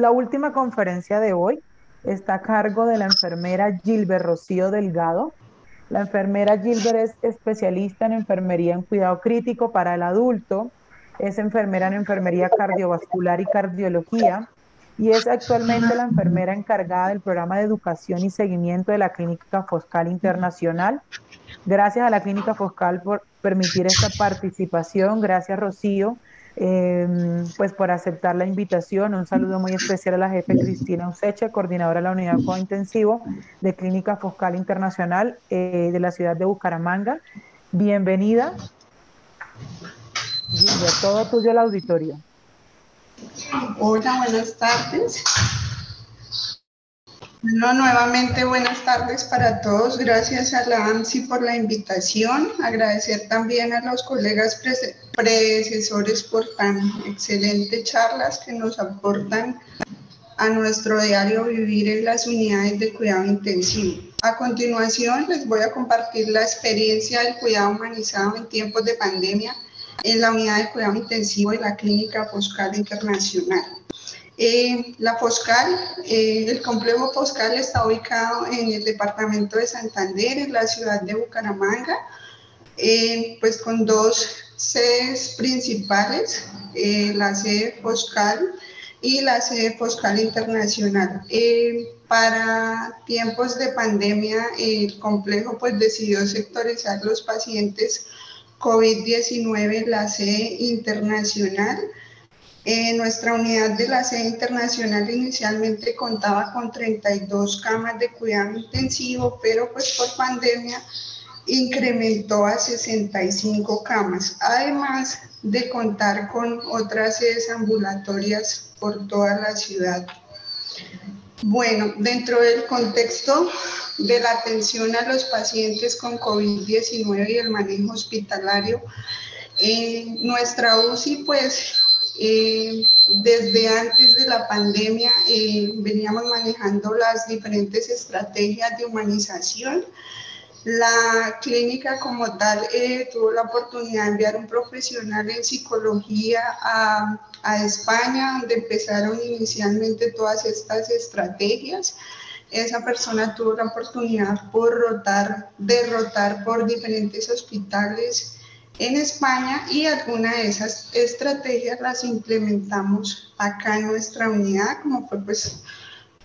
la última conferencia de hoy está a cargo de la enfermera Gilbert Rocío Delgado. La enfermera Gilbert es especialista en enfermería en cuidado crítico para el adulto, es enfermera en enfermería cardiovascular y cardiología y es actualmente la enfermera encargada del programa de educación y seguimiento de la Clínica Foscal Internacional. Gracias a la Clínica Foscal por permitir esta participación. Gracias, Rocío, eh, pues por aceptar la invitación. Un saludo muy especial a la jefe Cristina Useche, coordinadora de la unidad intensivo de Clínica Foscal Internacional eh, de la ciudad de Bucaramanga. Bienvenida. todo tuyo el auditorio. Hola, buenas tardes. No, nuevamente buenas tardes para todos. Gracias a la AMSI por la invitación. Agradecer también a los colegas predecesores por tan excelentes charlas que nos aportan a nuestro diario vivir en las unidades de cuidado intensivo. A continuación les voy a compartir la experiencia del cuidado humanizado en tiempos de pandemia en la unidad de cuidado intensivo de la Clínica Foscal Internacional. Eh, la Foscal, eh, el complejo Foscal está ubicado en el departamento de Santander, en la ciudad de Bucaramanga, eh, pues con dos sedes principales, la sede Foscal y la sede Foscal Internacional. para tiempos de pandemia, el complejo pues decidió sectorizar los pacientes COVID-19 la sede internacional eh, nuestra unidad de la sede internacional inicialmente contaba con 32 camas de cuidado intensivo, pero pues por pandemia incrementó a 65 camas, además de contar con otras sedes ambulatorias por toda la ciudad. Bueno, dentro del contexto de la atención a los pacientes con COVID-19 y el manejo hospitalario, en nuestra UCI pues eh, desde antes de la pandemia eh, veníamos manejando las diferentes estrategias de humanización. La clínica como tal eh, tuvo la oportunidad de enviar un profesional en psicología a, a España, donde empezaron inicialmente todas estas estrategias esa persona tuvo la oportunidad por rotar, de rotar por diferentes hospitales en España y algunas de esas estrategias las implementamos acá en nuestra unidad, como fue pues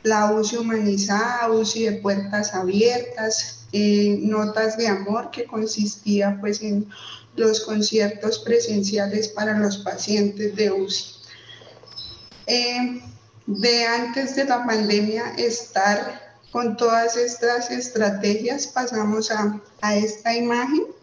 la UCI humanizada, UCI de puertas abiertas, eh, notas de amor que consistía pues en los conciertos presenciales para los pacientes de UCI. Eh, de antes de la pandemia estar con todas estas estrategias pasamos a, a esta imagen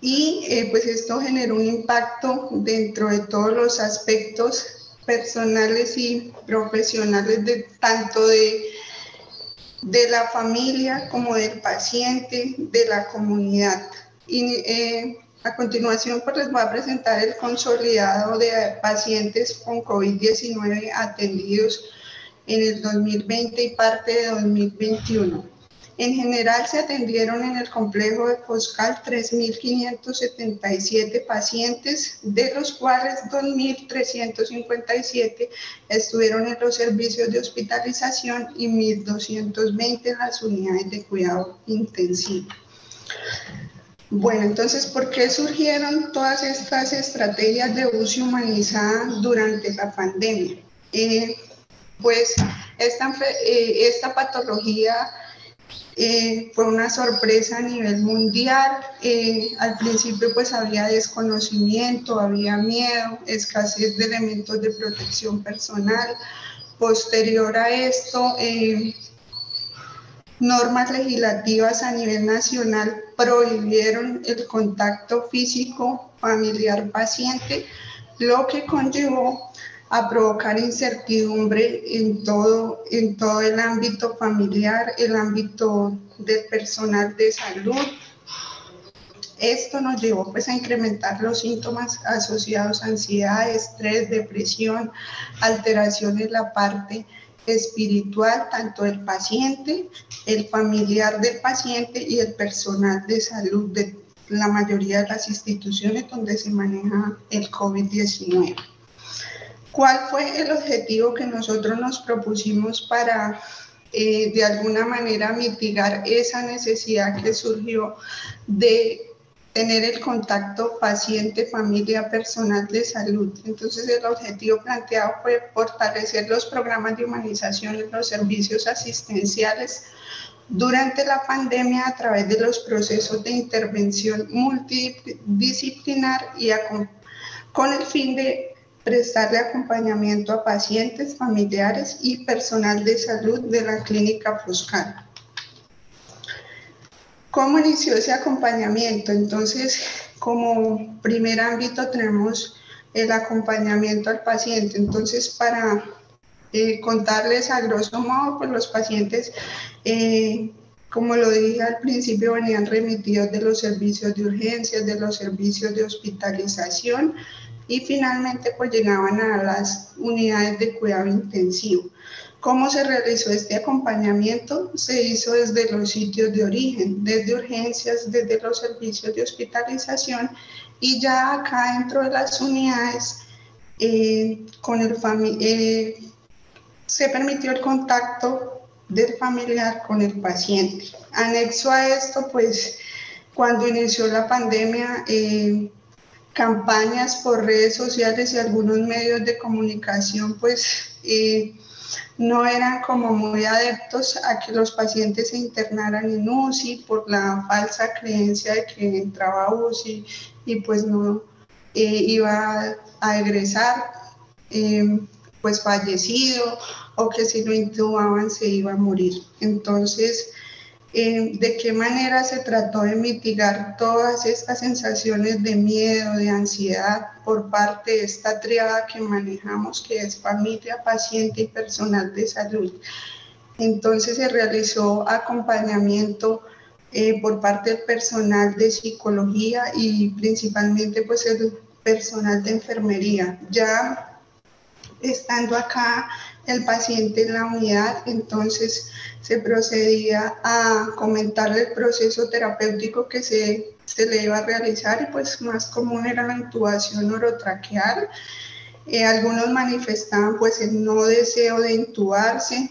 y eh, pues esto generó un impacto dentro de todos los aspectos personales y profesionales de tanto de, de la familia como del paciente, de la comunidad. Y eh, a continuación pues les voy a presentar el consolidado de pacientes con COVID-19 atendidos en el 2020 y parte de 2021. En general se atendieron en el complejo de Foscal 3.577 pacientes, de los cuales 2.357 estuvieron en los servicios de hospitalización y 1.220 en las unidades de cuidado intensivo. Bueno, entonces, ¿por qué surgieron todas estas estrategias de uso humanizada durante la pandemia? Eh, pues esta, eh, esta patología eh, fue una sorpresa a nivel mundial. Eh, al principio pues había desconocimiento, había miedo, escasez de elementos de protección personal. Posterior a esto, eh, normas legislativas a nivel nacional prohibieron el contacto físico familiar-paciente, lo que conllevó a provocar incertidumbre en todo, en todo el ámbito familiar, el ámbito del personal de salud. Esto nos llevó pues a incrementar los síntomas asociados a ansiedad, estrés, depresión, alteraciones en la parte espiritual, tanto del paciente, el familiar del paciente y el personal de salud de la mayoría de las instituciones donde se maneja el COVID-19. ¿Cuál fue el objetivo que nosotros nos propusimos para eh, de alguna manera mitigar esa necesidad que surgió de tener el contacto paciente, familia, personal de salud. Entonces el objetivo planteado fue fortalecer los programas de humanización en los servicios asistenciales durante la pandemia a través de los procesos de intervención multidisciplinar y con el fin de prestarle acompañamiento a pacientes, familiares y personal de salud de la clínica Fuscal. ¿Cómo inició ese acompañamiento? Entonces, como primer ámbito tenemos el acompañamiento al paciente. Entonces, para eh, contarles a grosso modo, pues los pacientes, eh, como lo dije al principio, venían remitidos de los servicios de urgencias, de los servicios de hospitalización y finalmente pues llegaban a las unidades de cuidado intensivo. ¿Cómo se realizó este acompañamiento? Se hizo desde los sitios de origen, desde urgencias, desde los servicios de hospitalización y ya acá dentro de las unidades eh, con el eh, se permitió el contacto del familiar con el paciente. Anexo a esto, pues cuando inició la pandemia, eh, campañas por redes sociales y algunos medios de comunicación, pues no eran como muy adeptos a que los pacientes se internaran en UCI por la falsa creencia de que entraba UCI y pues no eh, iba a egresar eh, pues fallecido o que si lo intubaban se iba a morir. Entonces, eh, de qué manera se trató de mitigar todas estas sensaciones de miedo, de ansiedad por parte de esta triada que manejamos, que es familia, paciente y personal de salud. Entonces se realizó acompañamiento eh, por parte del personal de psicología y principalmente pues el personal de enfermería. Ya estando acá el paciente en la unidad, entonces se procedía a comentarle el proceso terapéutico que se, se le iba a realizar y pues más común era la intubación orotraqueal. Eh, algunos manifestaban pues el no deseo de intubarse.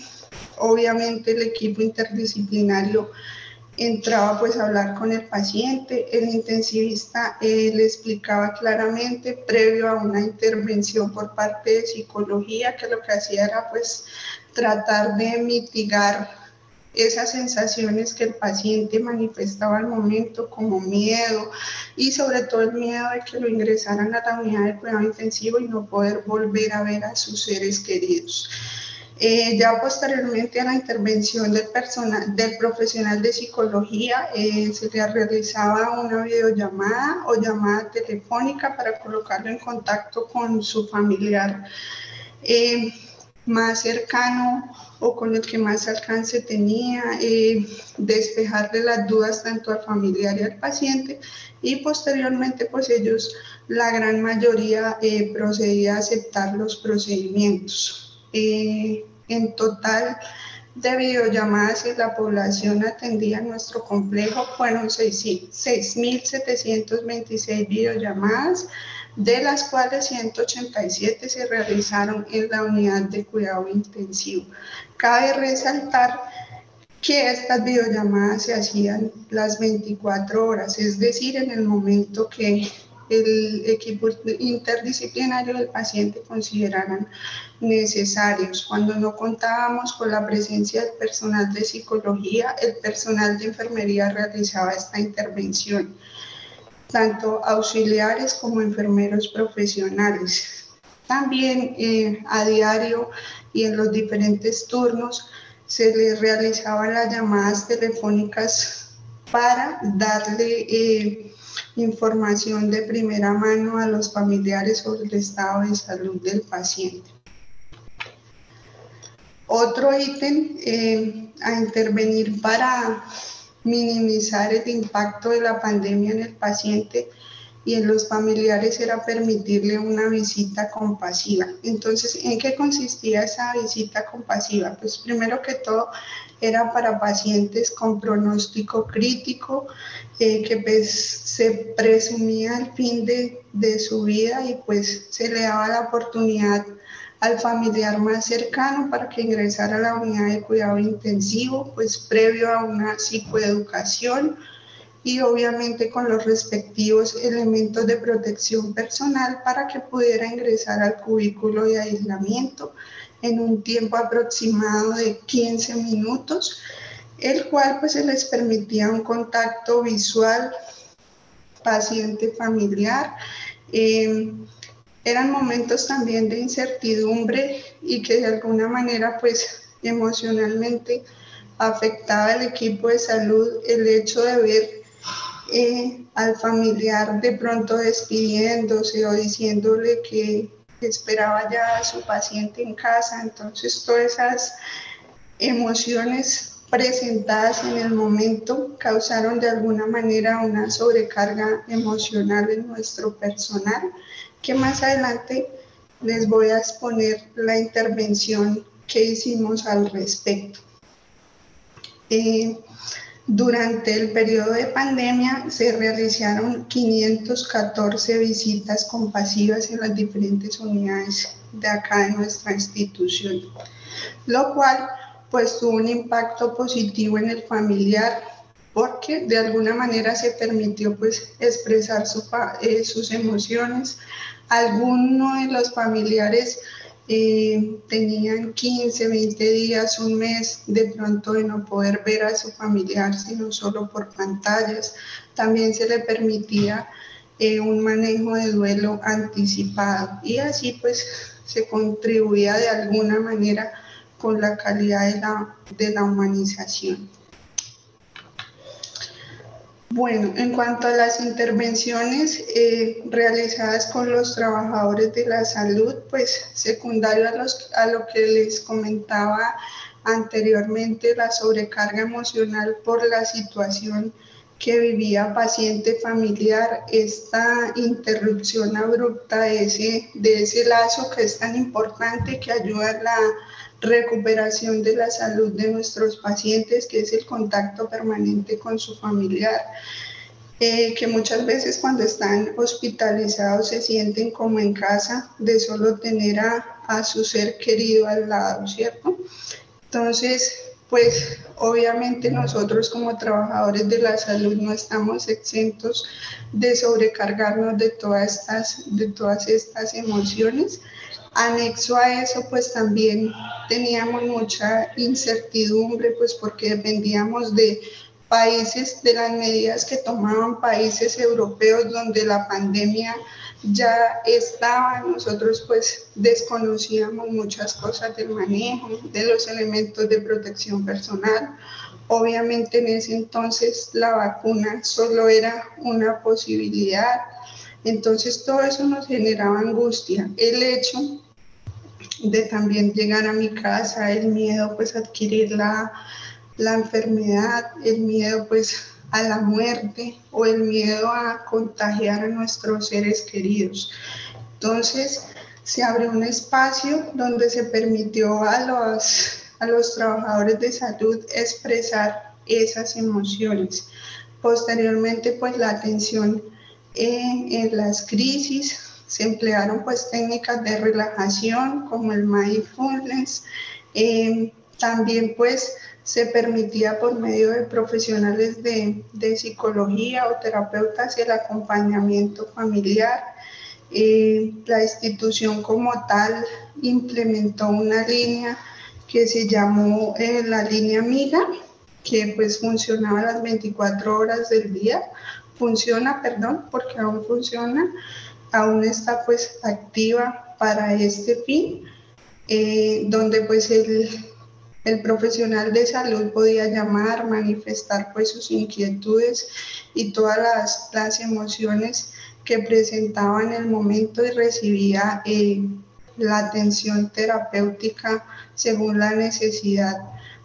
Obviamente el equipo interdisciplinario entraba pues a hablar con el paciente, el intensivista eh, le explicaba claramente previo a una intervención por parte de psicología que lo que hacía era pues tratar de mitigar esas sensaciones que el paciente manifestaba al momento como miedo y sobre todo el miedo de que lo ingresaran a la unidad de cuidado intensivo y no poder volver a ver a sus seres queridos. Eh, ya posteriormente a la intervención del, personal, del profesional de psicología, eh, se le realizaba una videollamada o llamada telefónica para colocarlo en contacto con su familiar eh, más cercano o con el que más alcance tenía, despejarle las dudas tanto al familiar y al paciente y posteriormente pues ellos, la gran mayoría procedía a aceptar los procedimientos. En total de videollamadas y la población atendida en nuestro complejo fueron 6.726 videollamadas, de las cuales 187 se realizaron en la unidad de cuidado intensivo. Cabe resaltar que estas videollamadas se hacían las 24 horas, es decir, en el momento que el equipo interdisciplinario del paciente consideraran necesarios. Cuando no contábamos con la presencia del personal de psicología, el personal de enfermería realizaba esta intervención, tanto auxiliares como enfermeros profesionales. También eh, a diario y en los diferentes turnos se les realizaban las llamadas telefónicas para darle eh, información de primera mano a los familiares sobre el estado de salud del paciente. Otro ítem eh, a intervenir para minimizar el impacto de la pandemia en el paciente y en los familiares era permitirle una visita compasiva. Entonces, ¿en qué consistía esa visita compasiva? Pues primero que todo era para pacientes con pronóstico crítico, eh, que pues se presumía el fin de, de, su vida y pues se le daba la oportunidad al familiar más cercano para que ingresara a la unidad de cuidado intensivo, pues previo a una psicoeducación y obviamente con los respectivos elementos de protección personal para que pudiera ingresar al cubículo de aislamiento en un tiempo aproximado de 15 minutos, el cual pues se les permitía un contacto visual paciente familiar. Eh, eran momentos también de incertidumbre y que de alguna manera pues emocionalmente afectaba al equipo de salud el hecho de ver eh, al familiar de pronto despidiéndose o diciéndole que esperaba ya a su paciente en casa. Entonces todas esas emociones presentadas en el momento causaron de alguna manera una sobrecarga emocional en nuestro personal que más adelante les voy a exponer la intervención que hicimos al respecto. Eh, durante el periodo de pandemia se realizaron 514 visitas compasivas en las diferentes unidades de acá de nuestra institución, lo cual pues tuvo un impacto positivo en el familiar porque de alguna manera se permitió pues expresar eh, sus emociones. Algunos de los familiares eh, tenían 15, 20 días, un mes de pronto de no poder ver a su familiar, sino solo por pantallas. También se le permitía eh, un manejo de duelo anticipado y así pues se contribuía de alguna manera con la calidad de la, de la humanización. Bueno, en cuanto a las intervenciones eh, realizadas con los trabajadores de la salud, pues secundario a, los, a lo que les comentaba anteriormente, la sobrecarga emocional por la situación que vivía paciente familiar, esta interrupción abrupta de ese, de ese lazo que es tan importante que ayuda a la recuperación de la salud de nuestros pacientes, que es el contacto permanente con su familiar, eh, que muchas veces cuando están hospitalizados se sienten como en casa de solo tener a, a su ser querido al lado, ¿cierto? Entonces, pues obviamente nosotros como trabajadores de la salud no estamos exentos de sobrecargarnos de todas estas, de todas estas emociones. Anexo a eso, pues también teníamos mucha incertidumbre, pues porque dependíamos de países, de las medidas que tomaban países europeos donde la pandemia ya estaba, nosotros pues desconocíamos muchas cosas del manejo, de los elementos de protección personal. Obviamente en ese entonces la vacuna solo era una posibilidad, entonces todo eso nos generaba angustia. El hecho de también llegar a mi casa, el miedo pues a adquirir la, la enfermedad, el miedo pues a la muerte o el miedo a contagiar a nuestros seres queridos. Entonces se abrió un espacio donde se permitió a los, a los trabajadores de salud expresar esas emociones. Posteriormente pues la atención en, en las crisis se emplearon pues técnicas de relajación como el mindfulness. Eh, también pues se permitía por medio de profesionales de, psicología o terapeutas el acompañamiento familiar. Eh, la institución como tal implementó una línea que se llamó eh, la línea amiga, que pues funcionaba las 24 horas del día. Funciona, perdón, porque aún funciona aún está pues activa para este fin, eh, donde pues el, el, profesional de salud podía llamar, manifestar pues sus inquietudes y todas las, las emociones que presentaba en el momento y recibía eh, la atención terapéutica según la necesidad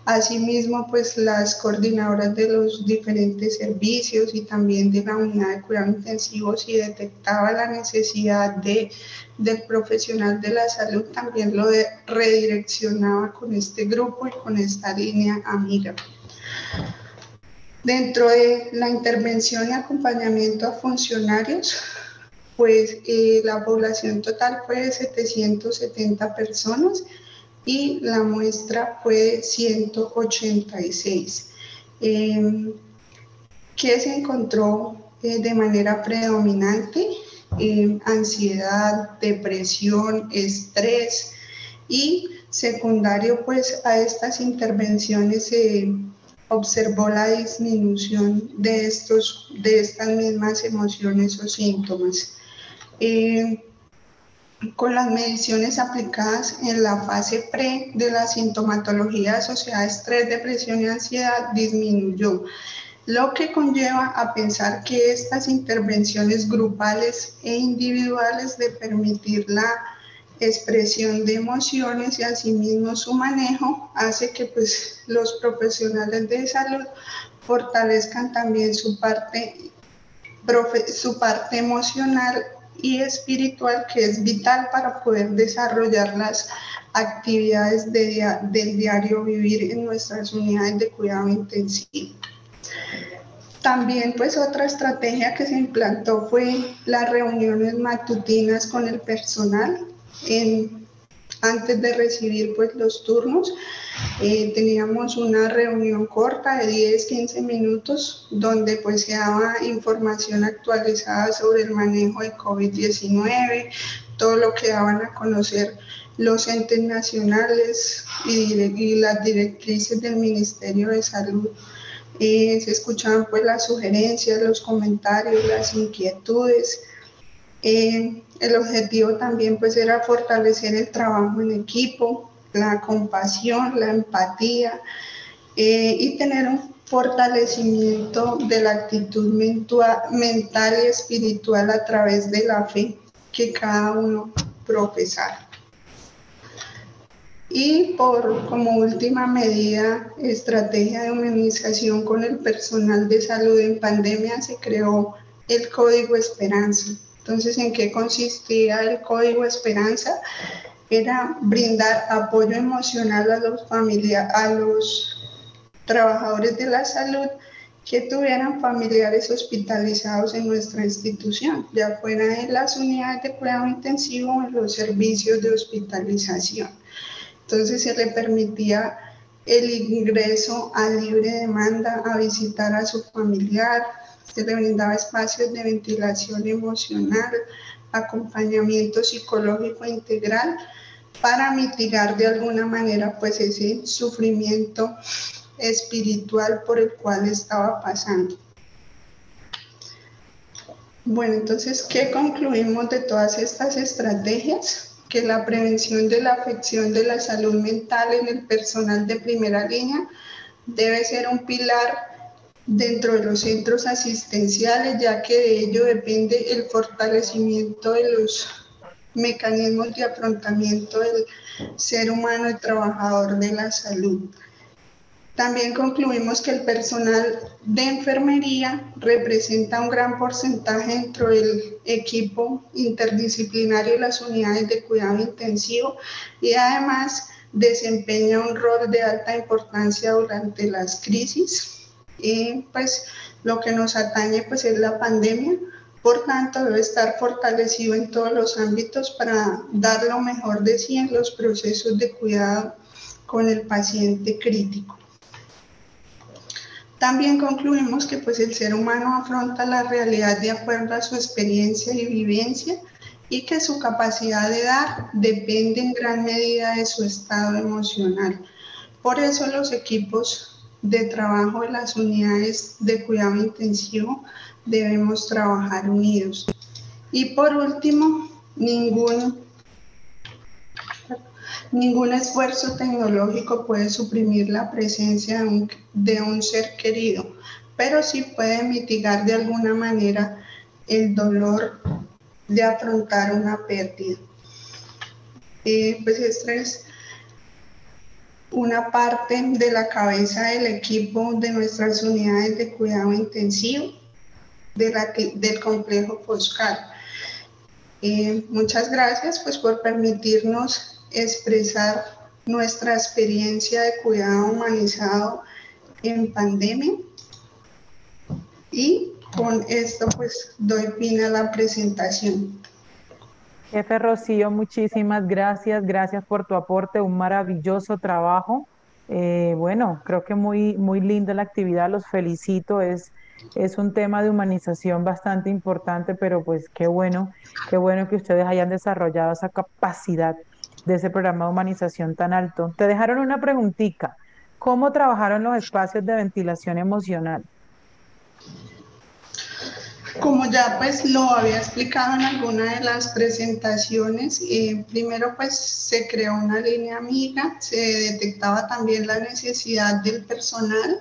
Asimismo, pues las coordinadoras de los diferentes servicios y también de la unidad de cuidado intensivo, si detectaba la necesidad de, del profesional de la salud, también lo redireccionaba con este grupo y con esta línea amiga. Dentro de la intervención y acompañamiento a funcionarios, pues eh, la población total fue de 770 personas y la muestra fue de 186. Em, ¿Qué se encontró eh, de manera predominante? Em, ansiedad, depresión, estrés y secundario pues a estas intervenciones se observó la disminución de, estos, de estas mismas emociones o síntomas. Eh, con las mediciones aplicadas en la fase pre de la sintomatología asociada a estrés, depresión y ansiedad disminuyó, lo que conlleva a pensar que estas intervenciones grupales e individuales de permitir la expresión de emociones y asimismo su manejo hace que pues, los profesionales de salud fortalezcan también su parte, su parte emocional y espiritual que es vital para poder desarrollar las actividades del diario vivir en nuestras unidades de cuidado intensivo. También pues otra estrategia que se implantó fue las reuniones matutinas con el personal antes de recibir pues los turnos. Eh, teníamos una reunión corta de 10, 15 minutos donde pues se daba información actualizada sobre el manejo de COVID-19, todo lo que daban a conocer los entes nacionales y, las directrices del Ministerio de Salud. Eh, se escuchaban pues las sugerencias, los comentarios, las inquietudes. Eh, el objetivo también pues era fortalecer el trabajo en equipo, la compasión, la empatía eh, y tener un fortalecimiento de la actitud mental y espiritual a través de la fe que cada uno profesara. Y por como última medida, estrategia de humanización con el personal de salud en pandemia, se creó el Código Esperanza entonces, ¿en qué consistía el código Esperanza? Era brindar apoyo emocional a los familiares, a los trabajadores de la salud que tuvieran familiares hospitalizados en nuestra institución, ya fuera en las unidades de cuidado intensivo o en los servicios de hospitalización. Entonces se le permitía el ingreso a libre demanda a visitar a su familiar, se le brindaba espacios de ventilación emocional, acompañamiento psicológico integral para mitigar de alguna manera pues ese sufrimiento espiritual por el cual estaba pasando. Bueno, entonces, ¿qué concluimos de todas estas estrategias? Que la prevención de la afección de la salud mental en el personal de primera línea debe ser un pilar dentro de los centros asistenciales, ya que de ello depende el fortalecimiento de los mecanismos de afrontamiento del ser humano y trabajador de la salud. También concluimos que el personal de enfermería representa un gran porcentaje dentro del equipo interdisciplinario de las unidades de cuidado intensivo y además desempeña un rol de alta importancia durante las crisis y pues lo que nos atañe pues es la pandemia, por tanto debe estar fortalecido en todos los ámbitos para dar lo mejor de sí en los procesos de cuidado con el paciente crítico. También concluimos que pues el ser humano afronta la realidad de acuerdo a su experiencia y vivencia y que su capacidad de dar depende en gran medida de su estado emocional. Por eso los equipos de trabajo de las unidades de cuidado intensivo debemos trabajar unidos. Y por último, ningún, ningún esfuerzo tecnológico puede suprimir la presencia de un, de un ser querido, pero sí puede mitigar de alguna manera el dolor de afrontar una pérdida. Eh, pues estrés una parte de la cabeza del equipo de nuestras unidades de cuidado intensivo del complejo Foscal. Eh, muchas gracias pues, por permitirnos expresar nuestra experiencia de cuidado humanizado en pandemia y con esto pues doy fin a la presentación. Jefe Rocío, muchísimas gracias, gracias por tu aporte, un maravilloso trabajo. Eh, bueno, creo que muy, muy linda la actividad, los felicito, es, es un tema de humanización bastante importante, pero pues qué bueno, qué bueno que ustedes hayan desarrollado esa capacidad de ese programa de humanización tan alto. Te dejaron una preguntita, ¿cómo trabajaron los espacios de ventilación emocional? Como ya pues lo había explicado en alguna de las presentaciones, eh, primero pues se creó una línea amiga, se detectaba también la necesidad del personal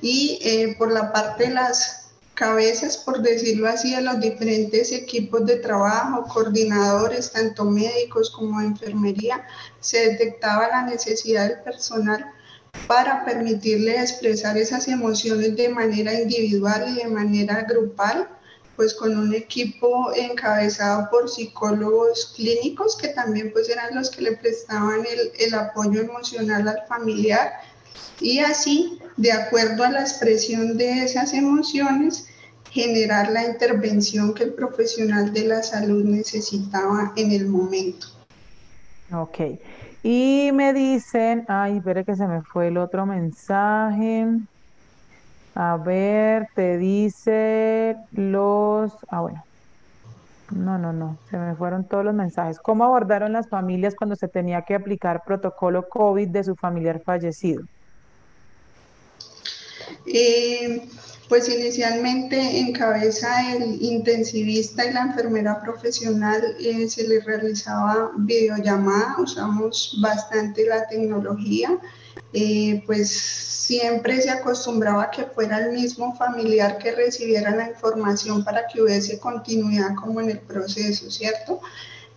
y eh, por la parte de las cabezas, por decirlo así, de los diferentes equipos de trabajo, coordinadores, tanto médicos como enfermería, se detectaba la necesidad del personal para permitirle expresar esas emociones de manera individual y de manera grupal, pues con un equipo encabezado por psicólogos clínicos que también pues eran los que le prestaban el, el apoyo emocional al familiar y así, de acuerdo a la expresión de esas emociones, generar la intervención que el profesional de la salud necesitaba en el momento. Ok. Y me dicen, ay, espere que se me fue el otro mensaje. A ver, te dice los, ah, bueno. No, no, no, se me fueron todos los mensajes. ¿Cómo abordaron las familias cuando se tenía que aplicar protocolo COVID de su familiar fallecido? Eh, pues inicialmente en cabeza el intensivista y la enfermera profesional eh, se les realizaba videollamada, usamos bastante la tecnología, eh, pues siempre se acostumbraba que fuera el mismo familiar que recibiera la información para que hubiese continuidad como en el proceso, ¿cierto?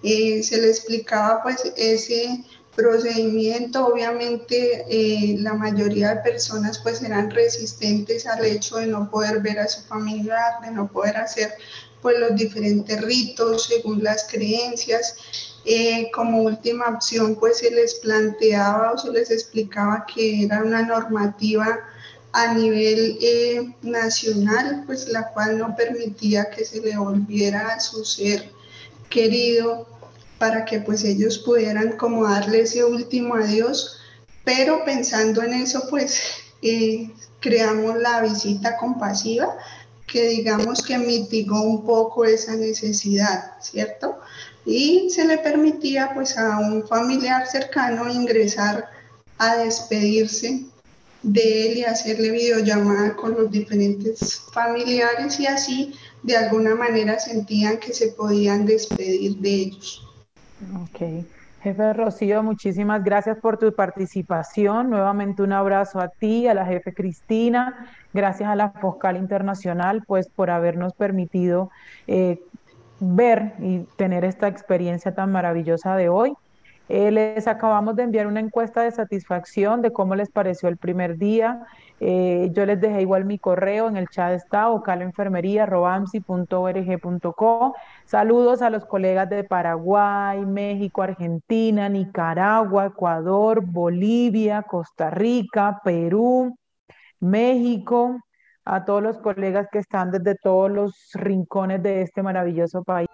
se le explicaba pues ese procedimiento, obviamente eh, la mayoría de personas pues eran resistentes al hecho de no poder ver a su familiar, de no poder hacer pues los diferentes ritos según las creencias. Eh, como última opción pues se les planteaba o se les explicaba que era una normativa a nivel eh, nacional pues la cual no permitía que se le volviera a su ser querido para que pues ellos pudieran como darle ese último adiós, pero pensando en eso pues eh, creamos la visita compasiva que digamos que mitigó un poco esa necesidad, ¿cierto? Y se le permitía pues a un familiar cercano ingresar a despedirse de él y hacerle videollamada con los diferentes familiares y así de alguna manera sentían que se podían despedir de ellos. Ok. Jefe Rocío, muchísimas gracias por tu participación. Nuevamente un abrazo a ti, a la jefe Cristina, gracias a la Foscal Internacional, pues por habernos permitido eh, ver y tener esta experiencia tan maravillosa de hoy. Eh, les acabamos de enviar una encuesta de satisfacción de cómo les pareció el primer día. Eh, yo les dejé igual mi correo en el chat está vocaloenfermería.org.co. Saludos a los colegas de Paraguay, México, Argentina, Nicaragua, Ecuador, Bolivia, Costa Rica, Perú, México, a todos los colegas que están desde todos los rincones de este maravilloso país.